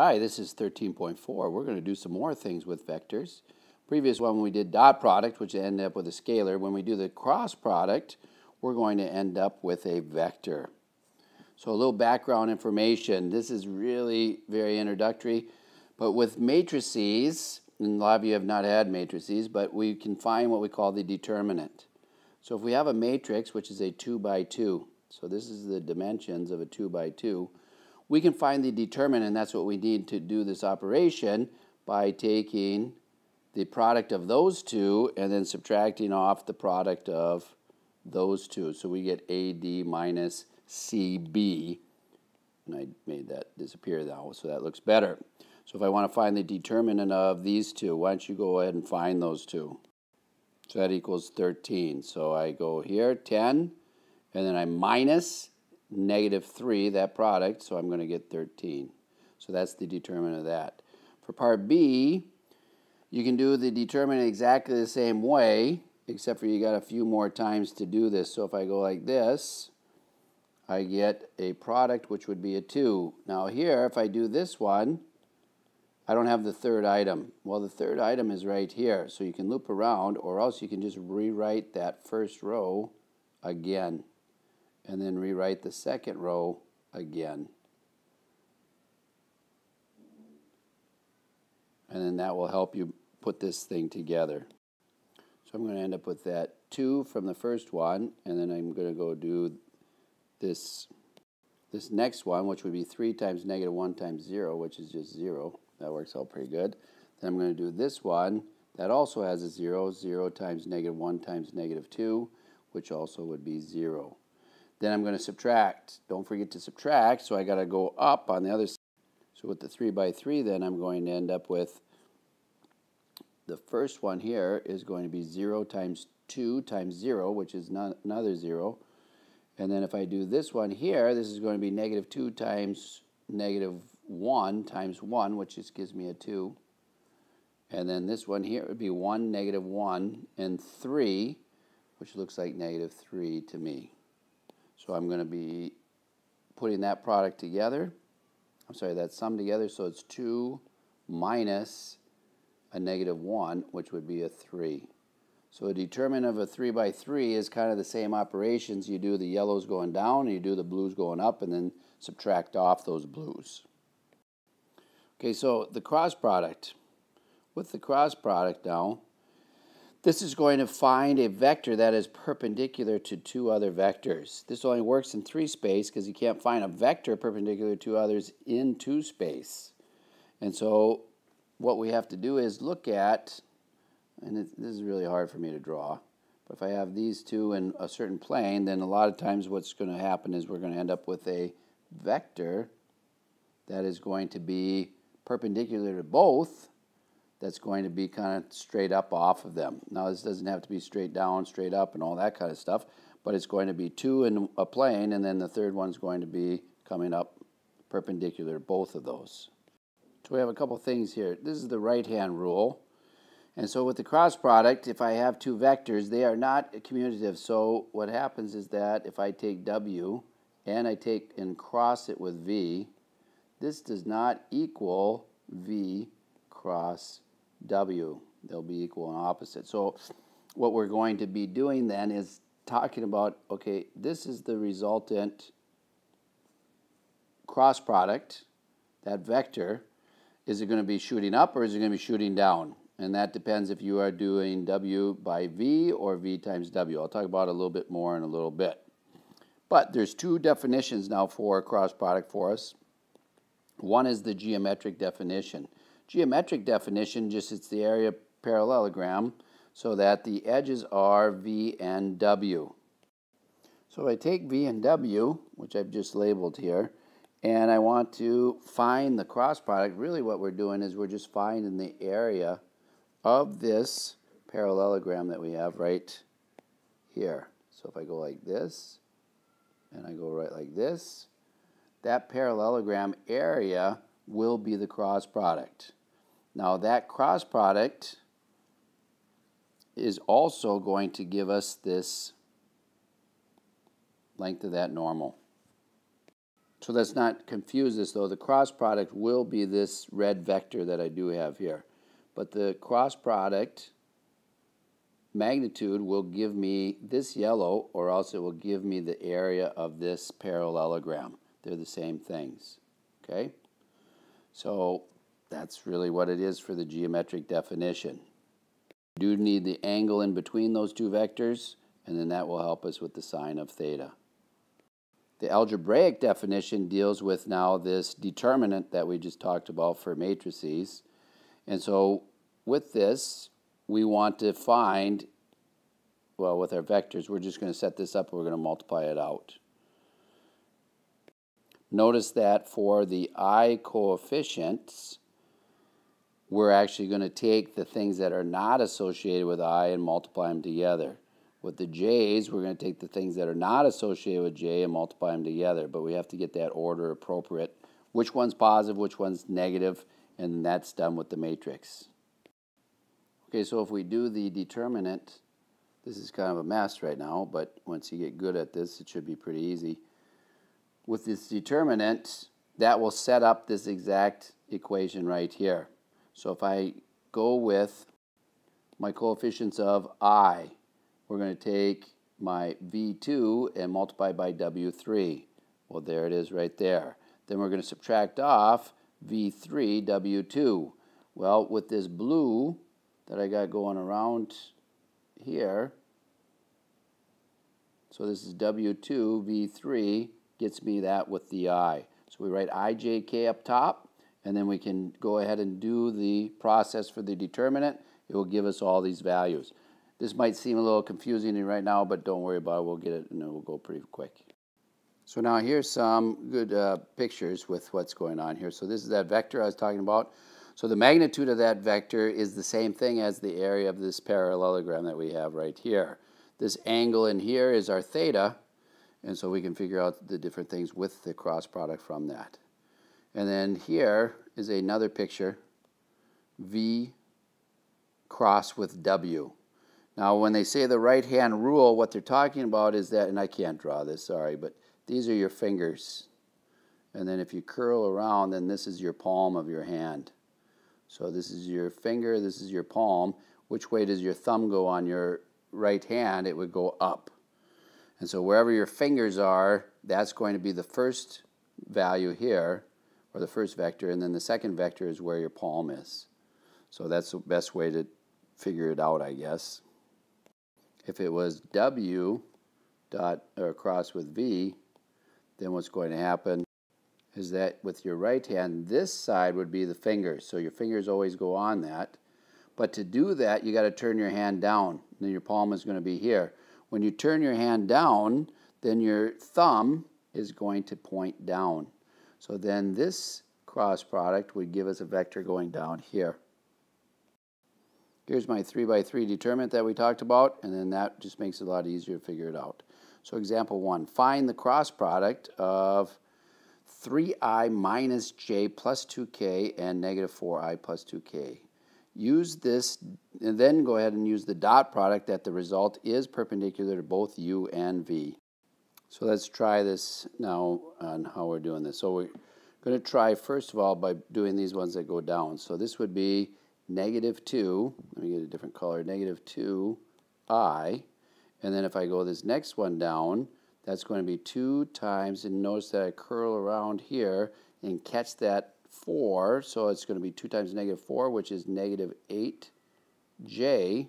Hi, this is 13.4. We're going to do some more things with vectors. Previous one we did dot product, which ended up with a scalar. When we do the cross product, we're going to end up with a vector. So a little background information. This is really very introductory. But with matrices, and a lot of you have not had matrices, but we can find what we call the determinant. So if we have a matrix, which is a 2 by 2, so this is the dimensions of a 2 by 2, we can find the determinant, and that's what we need to do this operation by taking the product of those two and then subtracting off the product of those two. So we get AD minus CB, and I made that disappear now, so that looks better. So if I want to find the determinant of these two, why don't you go ahead and find those two? So that equals 13. So I go here, 10, and then I minus negative 3, that product, so I'm going to get 13. So that's the determinant of that. For part B, you can do the determinant exactly the same way, except for you got a few more times to do this. So if I go like this, I get a product which would be a 2. Now here, if I do this one, I don't have the third item. Well, the third item is right here. So you can loop around, or else you can just rewrite that first row again and then rewrite the second row again. And then that will help you put this thing together. So I'm going to end up with that 2 from the first one, and then I'm going to go do this, this next one, which would be 3 times negative 1 times 0, which is just 0. That works out pretty good. Then I'm going to do this one. That also has a 0. 0 times negative 1 times negative 2, which also would be 0. Then I'm going to subtract. Don't forget to subtract, so I got to go up on the other side. So with the 3 by 3, then I'm going to end up with the first one here is going to be 0 times 2 times 0, which is another 0. And then if I do this one here, this is going to be negative 2 times negative 1 times 1, which just gives me a 2. And then this one here would be 1, negative 1, and 3, which looks like negative 3 to me. So I'm going to be putting that product together. I'm sorry, that sum together. So it's 2 minus a negative 1, which would be a 3. So a determinant of a 3 by 3 is kind of the same operations. You do the yellows going down, and you do the blues going up, and then subtract off those blues. Okay, so the cross product. With the cross product now, this is going to find a vector that is perpendicular to two other vectors. This only works in three space because you can't find a vector perpendicular to others in two space. And so what we have to do is look at, and it, this is really hard for me to draw, but if I have these two in a certain plane, then a lot of times what's going to happen is we're going to end up with a vector that is going to be perpendicular to both, that's going to be kind of straight up off of them. Now this doesn't have to be straight down, straight up, and all that kind of stuff, but it's going to be two in a plane, and then the third one's going to be coming up perpendicular to both of those. So we have a couple things here. This is the right-hand rule. And so with the cross product, if I have two vectors, they are not commutative. So what happens is that if I take W and I take and cross it with V, this does not equal V cross W. They'll be equal and opposite. So what we're going to be doing then is talking about, okay, this is the resultant cross product, that vector. Is it going to be shooting up or is it going to be shooting down? And that depends if you are doing W by V or V times W. I'll talk about a little bit more in a little bit. But there's two definitions now for a cross product for us. One is the geometric definition. Geometric definition, just it's the area parallelogram so that the edges are V and W. So I take V and W, which I've just labeled here, and I want to find the cross product. Really what we're doing is we're just finding the area of this parallelogram that we have right here. So if I go like this, and I go right like this, that parallelogram area will be the cross product. Now that cross product is also going to give us this length of that normal. So let's not confuse this though. The cross product will be this red vector that I do have here. But the cross product magnitude will give me this yellow or else it will give me the area of this parallelogram. They're the same things. Okay? So that's really what it is for the geometric definition. You do need the angle in between those two vectors and then that will help us with the sine of theta. The algebraic definition deals with now this determinant that we just talked about for matrices. And so with this, we want to find, well, with our vectors, we're just going to set this up and we're going to multiply it out. Notice that for the i coefficients, we're actually going to take the things that are not associated with i and multiply them together. With the j's, we're going to take the things that are not associated with j and multiply them together, but we have to get that order appropriate. Which one's positive, which one's negative, and that's done with the matrix. Okay, so if we do the determinant, this is kind of a mess right now, but once you get good at this, it should be pretty easy. With this determinant, that will set up this exact equation right here. So if I go with my coefficients of i, we're going to take my V2 and multiply by W3. Well, there it is right there. Then we're going to subtract off V3 W2. Well, with this blue that I got going around here, so this is W2 V3 gets me that with the I. So we write IJK up top, and then we can go ahead and do the process for the determinant. It will give us all these values. This might seem a little confusing right now, but don't worry about it. We'll get it and it will go pretty quick. So now here's some good uh, pictures with what's going on here. So this is that vector I was talking about. So the magnitude of that vector is the same thing as the area of this parallelogram that we have right here. This angle in here is our theta, and so we can figure out the different things with the cross product from that. And then here is another picture, V cross with W. Now, when they say the right hand rule, what they're talking about is that, and I can't draw this, sorry, but these are your fingers. And then if you curl around, then this is your palm of your hand. So this is your finger, this is your palm. Which way does your thumb go on your right hand? It would go up. And so wherever your fingers are, that's going to be the first value here, or the first vector, and then the second vector is where your palm is. So that's the best way to figure it out, I guess. If it was W dot or cross with V, then what's going to happen is that with your right hand, this side would be the fingers. So your fingers always go on that. But to do that, you got to turn your hand down. Then your palm is going to be here. When you turn your hand down, then your thumb is going to point down. So then this cross product would give us a vector going down here. Here's my 3 by 3 determinant that we talked about, and then that just makes it a lot easier to figure it out. So example 1, find the cross product of 3i minus j plus 2k and negative 4i plus 2k. Use this, and then go ahead and use the dot product that the result is perpendicular to both u and v. So let's try this now on how we're doing this. So we're going to try, first of all, by doing these ones that go down. So this would be negative 2, let me get a different color, negative 2i, and then if I go this next one down, that's going to be 2 times, and notice that I curl around here and catch that 4, so it's going to be 2 times negative 4, which is negative 8j,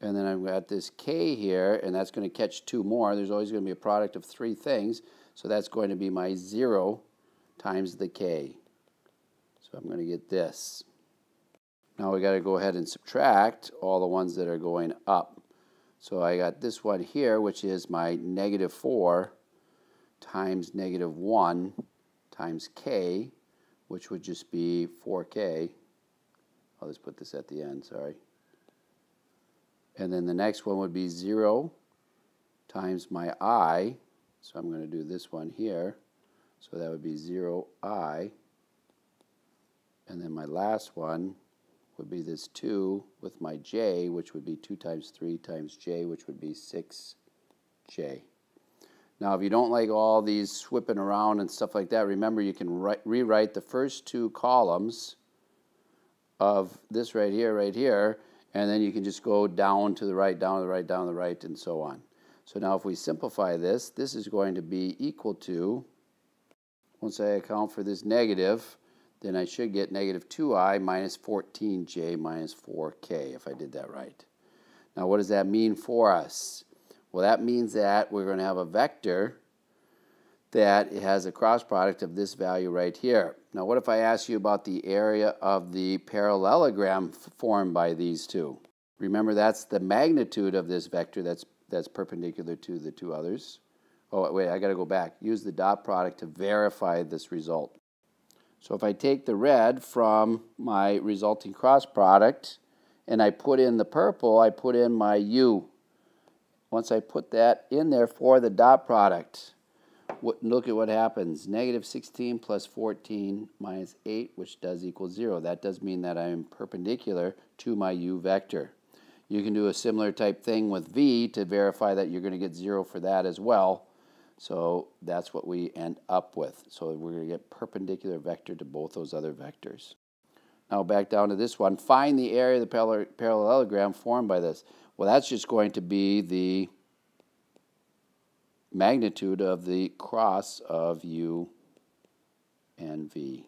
and then I've got this k here, and that's going to catch 2 more. There's always going to be a product of three things, so that's going to be my 0 times the k. So I'm going to get this. Now we got to go ahead and subtract all the ones that are going up. So I got this one here, which is my negative 4 times negative 1 times k, which would just be 4k. I'll just put this at the end, sorry. And then the next one would be 0 times my i. So I'm going to do this one here. So that would be 0i. And then my last one would be this 2 with my j, which would be 2 times 3 times j, which would be 6j. Now, if you don't like all these whipping around and stuff like that, remember you can write, rewrite the first two columns of this right here, right here, and then you can just go down to the right, down to the right, down to the right, and so on. So now if we simplify this, this is going to be equal to, once I account for this negative, then I should get negative 2i minus 14j minus 4k if I did that right. Now what does that mean for us? Well that means that we're going to have a vector that it has a cross product of this value right here. Now what if I ask you about the area of the parallelogram formed by these two? Remember that's the magnitude of this vector that's, that's perpendicular to the two others. Oh wait, I got to go back. Use the dot product to verify this result. So if I take the red from my resulting cross product and I put in the purple, I put in my U. Once I put that in there for the dot product, look at what happens. Negative 16 plus 14 minus 8, which does equal 0. That does mean that I am perpendicular to my u vector. You can do a similar type thing with v to verify that you're going to get 0 for that as well. So that's what we end up with. So we're going to get perpendicular vector to both those other vectors. Now back down to this one. Find the area of the parallelogram formed by this. Well, that's just going to be the magnitude of the cross of u and v.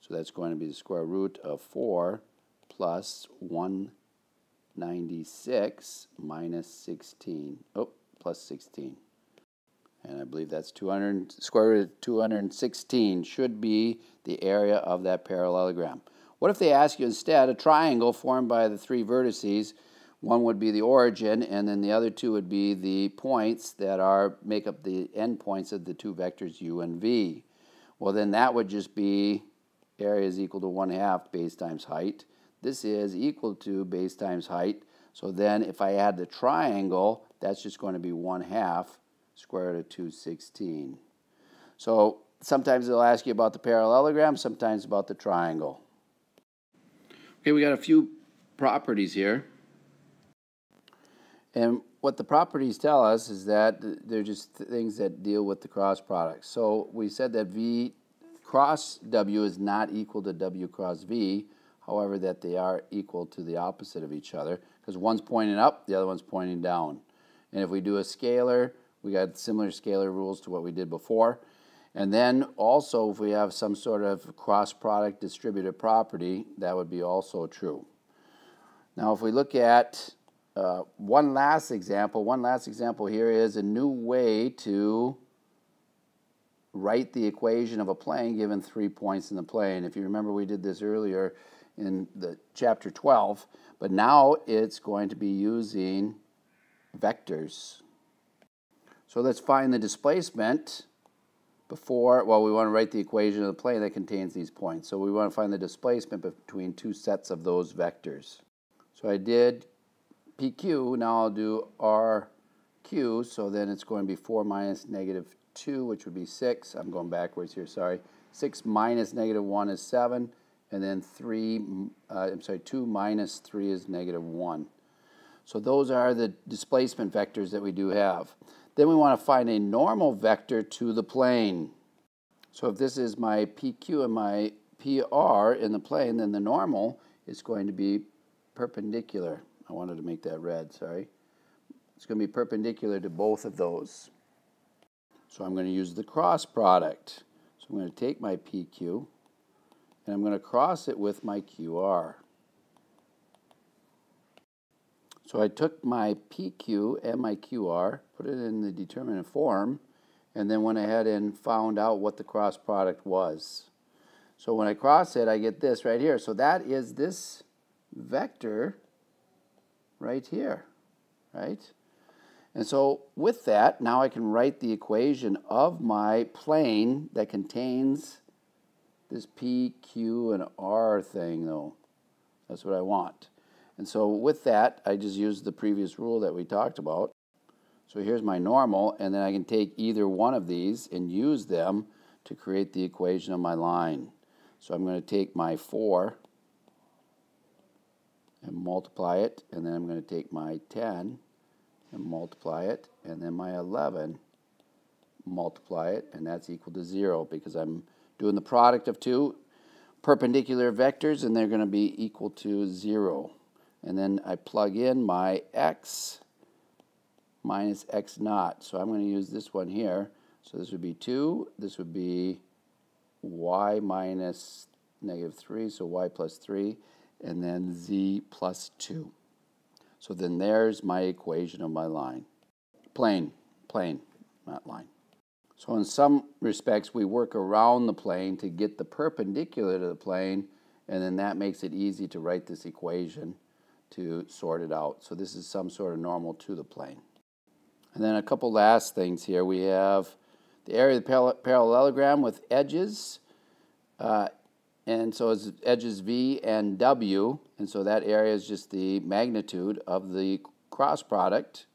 So that's going to be the square root of 4 plus 196 minus 16. Oh, plus 16. And I believe that's 200, square root of 216 should be the area of that parallelogram. What if they ask you instead a triangle formed by the three vertices one would be the origin, and then the other two would be the points that are make up the endpoints of the two vectors u and v. Well, then that would just be area is equal to 1 half base times height. This is equal to base times height. So then if I add the triangle, that's just going to be 1 half square root of 216. So sometimes they'll ask you about the parallelogram, sometimes about the triangle. Okay, we got a few properties here. And what the properties tell us is that they're just things that deal with the cross product. So we said that V cross W is not equal to W cross V, however, that they are equal to the opposite of each other because one's pointing up, the other one's pointing down. And if we do a scalar, we got similar scalar rules to what we did before. And then also, if we have some sort of cross product distributive property, that would be also true. Now, if we look at uh, one last example, one last example here is a new way to write the equation of a plane given three points in the plane. If you remember, we did this earlier in the chapter 12, but now it's going to be using vectors. So let's find the displacement before, well, we want to write the equation of the plane that contains these points. So we want to find the displacement between two sets of those vectors. So I did PQ, now I'll do RQ, so then it's going to be 4 minus negative 2, which would be 6. I'm going backwards here, sorry. 6 minus negative 1 is 7, and then 3, uh, I'm sorry, 2 minus 3 is negative 1. So those are the displacement vectors that we do have. Then we want to find a normal vector to the plane. So if this is my PQ and my PR in the plane, then the normal is going to be perpendicular. I wanted to make that red, sorry. It's going to be perpendicular to both of those. So I'm going to use the cross product. So I'm going to take my PQ and I'm going to cross it with my QR. So I took my PQ and my QR, put it in the determinant form, and then went ahead and found out what the cross product was. So when I cross it, I get this right here. So that is this vector right here, right? And so with that, now I can write the equation of my plane that contains this P, Q, and R thing, though. That's what I want. And so with that, I just use the previous rule that we talked about. So here's my normal, and then I can take either one of these and use them to create the equation of my line. So I'm going to take my 4 and multiply it, and then I'm going to take my 10 and multiply it, and then my 11, multiply it, and that's equal to 0 because I'm doing the product of two perpendicular vectors, and they're going to be equal to 0. And then I plug in my x minus x naught. So I'm going to use this one here. So this would be 2. This would be y minus negative 3, so y plus 3, and then z plus 2. So then there's my equation of my line. Plane, plane, not line. So in some respects, we work around the plane to get the perpendicular to the plane, and then that makes it easy to write this equation to sort it out. So this is some sort of normal to the plane. And then a couple last things here. We have the area of the parallelogram with edges. Uh, and so it's edges V and W. And so that area is just the magnitude of the cross product.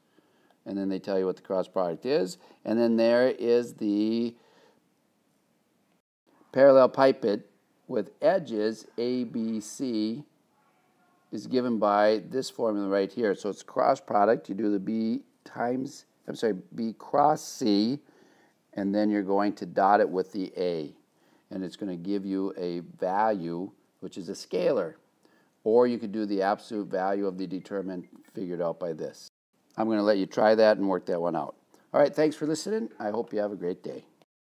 And then they tell you what the cross product is. And then there is the parallelepiped with edges ABC is given by this formula right here. So it's cross product. You do the B times, I'm sorry, B cross C, and then you're going to dot it with the A. And it's going to give you a value, which is a scalar. Or you could do the absolute value of the determinant figured out by this. I'm going to let you try that and work that one out. All right, thanks for listening. I hope you have a great day.